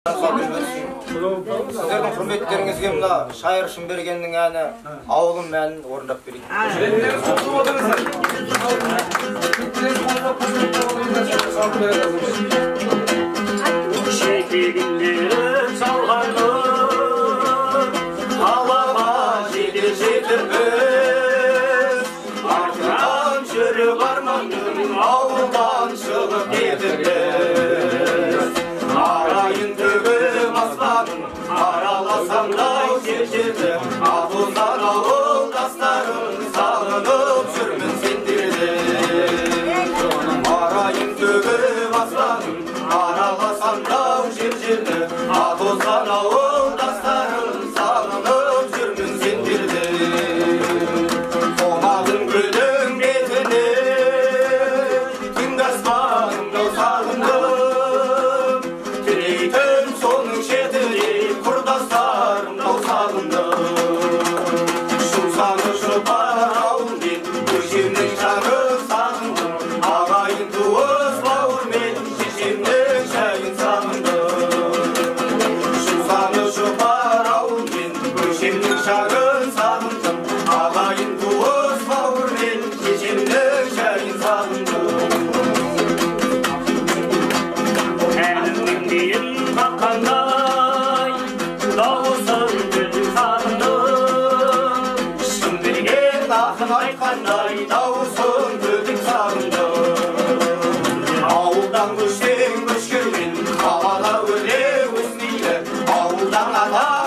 сіздердің құрметтеріңізге мына шайыр шымбергеннің әні ауылым әнін орындап берейін жетегімнен салғаным қалама жетер жетіппіз артынан жүріп арманым ауылдан шығып кетіппіз қандай жер жерде ауылдастарым сағынып жүрмін сендерді барайын төгіп асланым араласаңдау жер жерде ақылдар ауылдастарым сағынып жүрмін сендерді қонадым гүлдің бетіне түнгі аспанымды сағындым қаққандай дауысын түн сағындым шын берген ақын айтқандай дауысын түн сағындым ауылдан көшсең көшкенмен қалада өле өсмейді ауылдан ата